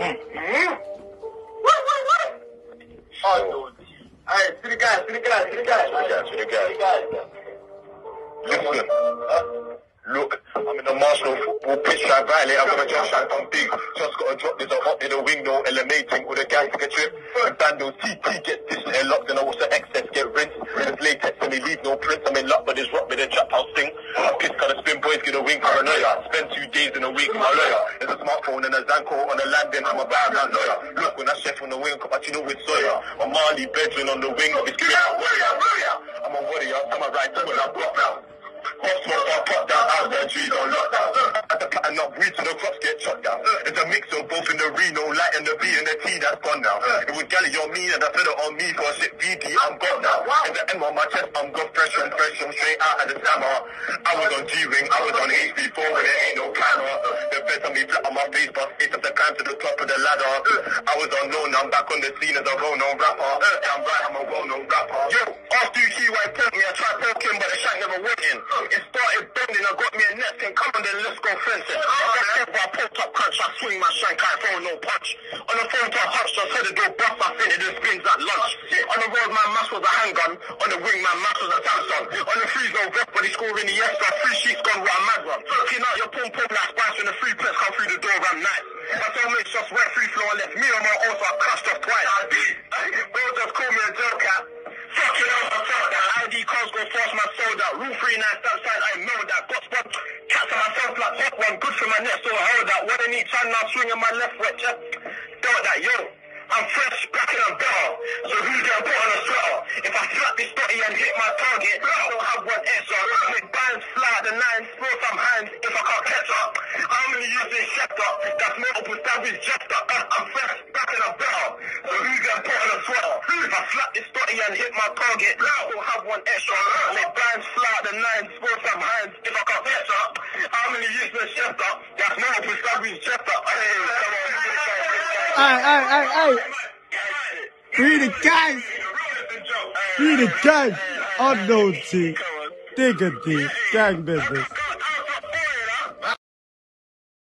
All right, see the guy, see the guy, see the guy. See the guy, see the guy. Listen. Look, I'm in the Arsenal football pitch, I violate, I'm gonna jump shot on big. Just gotta drop this, I'm up in the wing, no with all the guys get tripped. And Bando, TT get this airlock locked, and I watch the excess get rinsed. With his latex and he leave no prints, I'm in luck, but it's rock with the trap house thing boys get a wing paranoia. Spend two days in a week, my lawyer. There's a smartphone and a Zanco on the landing. I'm a bad man lawyer. Look, when I chef on the wing, know with Sawyer. A Marley bedroom on the wing, it's clear. Warrior, warrior. I'm a warrior, I'm a right to when I block out. Pop smoke, I pop down, out there, trees on lockdown. At the pattern up, weed to the crops get shot down. It's a mix of both and the B and the T that's gone now. It was Gally on me and I fed it on me for shit VD, I'm gone now. In the M on my chest, I'm gone fresh and fresh, I'm straight out of the summer. I was on G-Wing, I was on HB4 when there ain't no camera. The feds on me flat on my face, but it's up the climb to the top of the ladder. I was unknown, I'm back on the scene as a well-known rapper. Damn right, I'm a well-known rapper. Yo, after you see why poke me, I tried poking, but the shank never went in. Thing, come on then let's go fencing. I I pulled up crunch, I swing my shank, I throw no punch. On the phone to a hutch, just heard the door bust, I it just spins at lunch. On the road, my mask was a handgun. On the wing, my mask was a Samsung. On the freeze, no vest, but he scoring the extra. Three sheets gone with a mad one. Clean out your pom pom like spice when the free press come through the door, I'm nice. My soulmates just went free flow and left me on my own, so I crashed off twice. Bro just call me a joker. Fuck it up, fuck that. ID cards go fast, my sold out. Rule 3 my neck, so I hold that. One in each hand, now swinging my left foot, yeah. Doubt that, yo. I'm fresh, back and I'm better. So who's gonna put on a sweater? If I slap this body and hit my target, I don't have one extra. Make bands fly the nine, throw some hands if I can't catch up. I'm gonna use this scepter. That's multiple stabs just up. I'm fresh, back and I'm better. So who's gonna put on a sweater? If I slap this body and hit my target, I don't have one extra. Make bands fly the nine, throw some hands if I can't catch up. I'm this scepter. That's multiple stabs just up. Hey, come on. Hey, hey, hey, hey. We the guys. We the guys. Unknown. Diggity. Gang business.